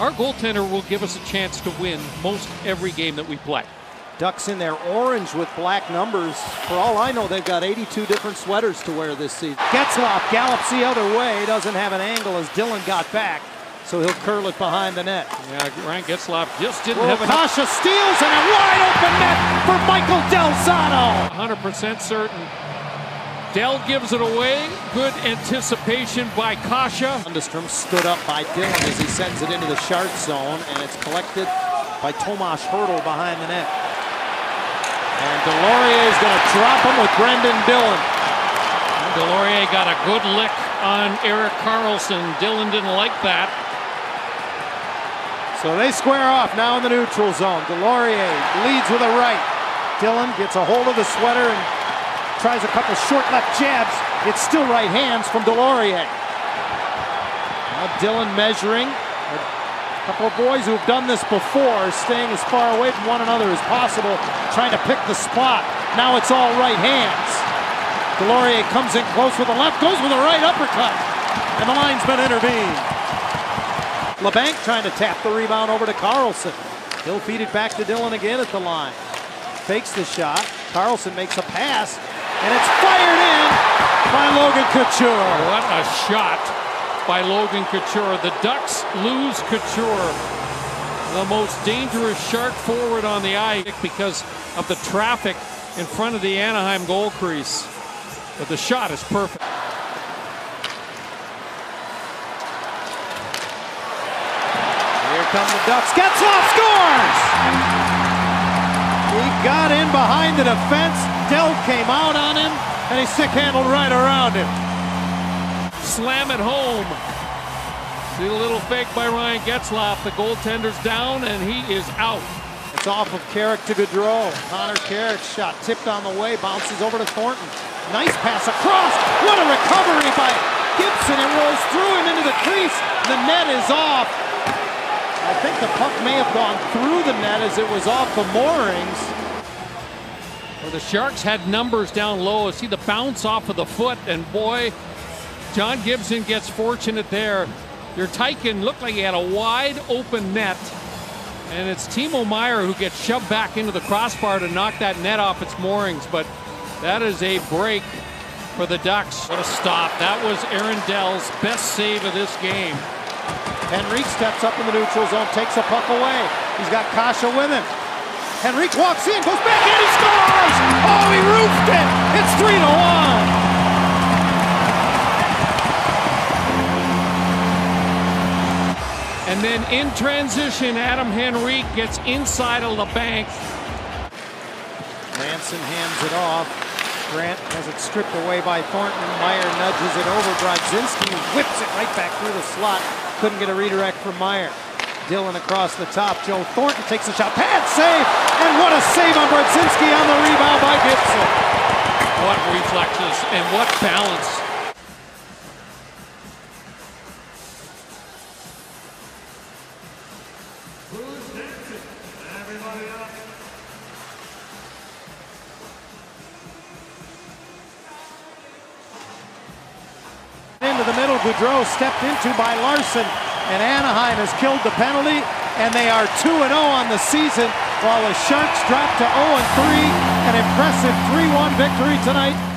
Our goaltender will give us a chance to win most every game that we play. Ducks in their orange with black numbers. For all I know, they've got 82 different sweaters to wear this season. Getzlaf gallops the other way, doesn't have an angle as Dillon got back, so he'll curl it behind the net. Yeah, Ryan Getzlaf just didn't Well, have enough. Kase steals and a wide open net for Michael Del Zotto. 100% certain. Dell gives it away. Good anticipation by Kase. Lundestrom stood up by Dillon as he sends it into the Shark zone, and it's collected by Tomas Hertl behind the net. And Deslauriers is going to drop him with Brendan Dillon. Deslauriers got a good lick on Erik Karlsson. Dillon didn't like that. So they square off now in the neutral zone. Deslauriers leads with a right. Dillon gets a hold of the sweater and tries a couple short left jabs. It's still right hands from Deslauriers. Now Dillon measuring. A couple of boys who have done this before, staying as far away from one another as possible, trying to pick the spot. Now it's all right hands. Deslauriers comes in close with the left, goes with a right uppercut, and the linesman intervened. Labanc trying to tap the rebound over to Karlsson. He'll feed it back to Dillon again at the line. Fakes the shot. Karlsson makes a pass, and it's fired in by Logan Couture. What a shot by Logan Couture. The Ducks lose Couture, the most dangerous shark forward on the ice because of the traffic in front of the Anaheim goal crease. But the shot is perfect. Here come the Ducks. Getzlaf scores! He got in behind the defense. Dell came out on him, and he sick-handled right around him. Slam it home. See the little fake by Ryan Getzlaf. The goaltender's down, and he is out. It's off of Carrick to Goodrow. Connor Carrick shot tipped on the way, bounces over to Thornton. Nice pass across. What a recovery by Gibson. It rolls through him into the crease. The net is off. I think the puck may have gone through the net as it was off the moorings. Well, the Sharks had numbers down low. See the bounce off of the foot, and boy, John Gibson gets fortunate there. Your Tykin looked like he had a wide open net, and it's Timo Meier who gets shoved back into the crossbar to knock that net off its moorings. But that is a break for the Ducks. What a stop. That was Aaron Dell's best save of this game. Henrique steps up in the neutral zone, takes a puck away. He's got Kase with him. Henrique walks in, goes back in, he scores! Oh, he roofed it! It's three to one. And then in transition, Adam Henrique gets inside of the bank. Manson hands it off. Grant has it stripped away by Thornton. Meier nudges it over. Brodzinski whips it right back through the slot. Couldn't get a redirect from Meier. Dillon across the top. Joe Thornton takes a shot. Pad save! And what a save on Brodzinski on the rebound by Gibson. What reflexes and what balance. Into the middle, Goodrow stepped into by Larsson, and Anaheim has killed the penalty, and they are 2-0 on the season, while the Sharks drop to 0-3, an impressive 3-1 victory tonight